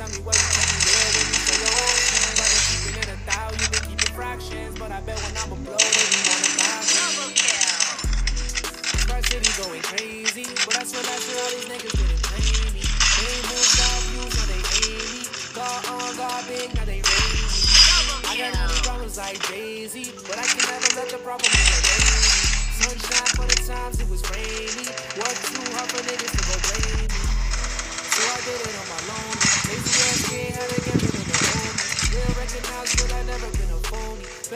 Tell me what you your ocean. They keeping it a thou, you fractions. But I bet when I'm a blow, they be. Smart city going crazy. But I swear that's where all these niggas didn't me. They moved off you, now they hate me. God on, God big, now they rage me. I got money problems like Jay-Z. But I can never let the problem be a. Sunshine for the times it was raining.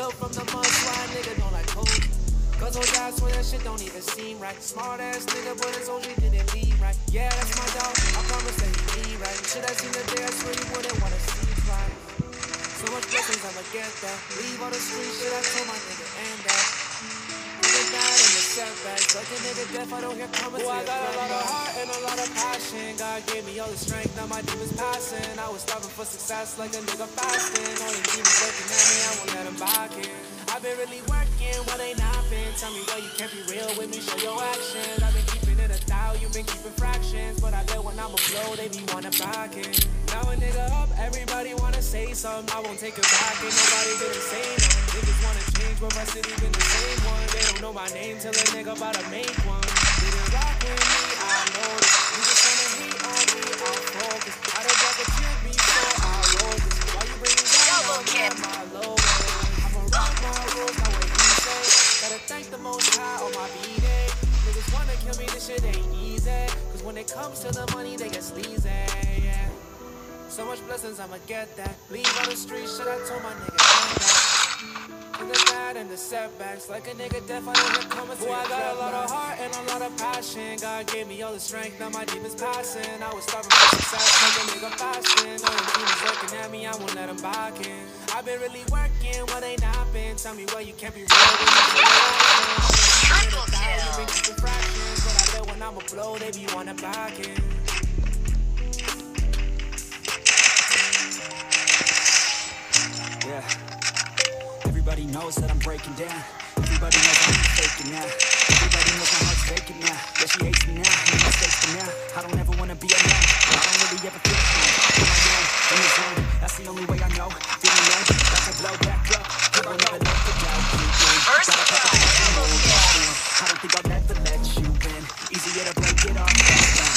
Built from the mud, I nigga don't like cold. Cause those guys swear that shit don't even seem right. Smart ass nigga, but his OG didn't lead right. Yeah, that's my dog. I promise that he lead right. Should I seen the day, I swear you wouldn't wanna see twice. So much blessings, I'ma get that. Leave all the street shit, I told my nigga and that. Nigga died in the setbacks. Like a nigga deaf, I don't hear coming I got a lot of heart and a lot of passion. God gave me all the strength, now my demons passing. I was starving for success like a nigga fasting. All these demons looking at me, I won't let them back in. I've been really working, what not been. Tell me why you can't be real with me, show your actions. I've been keeping it a thou, you've been keeping fractions. But I bet when I'm a blow, they be wanna back in. Now a nigga up, everybody wanna say something. I won't take it back, ain't nobody didn't say nothing. Niggas wanna change, but my city been the same one. Know my name till a nigga about make one. Didn't rock with me, I know this. You just wanna hate on me, I'll focus. I done drop a chip before I roll this. Why you bringing down kick. my low? I'ma rock my rules, not what you say. Gotta thank the most high on my B-day. Niggas wanna kill me, this shit ain't easy. Cause when it comes to the money, they get sleazy, yeah. So much blessings, I'ma get that. Leave on the street, shit, I told my nigga and that. Nigga died in the setbacks, like a nigga deaf, I hear coming Boy, I got a lot of heart and a lot of passion. God gave me all the strength, now my demons passing. I was starving for success, like a nigga fasting. All the demons looking at me, I won't let them back in. I've been really working, what not been. Tell me why you can't be real with me. Triple You kill. been keeping fractions, but I bet when I'm a blow, they be wanna back in. Everybody knows that I'm breaking down. Everybody knows I'm not faking now. Everybody knows my heart's faking now. Yeah, she hates me now, mistakes for now. I don't ever wanna be alone. I don't really ever feel alone. In the zone That's the only way I know. Feeling low, about to blow back up. Here I never let the doubt creep in. First Gotta pop I don't think I'll ever let you in. Easier to break it off.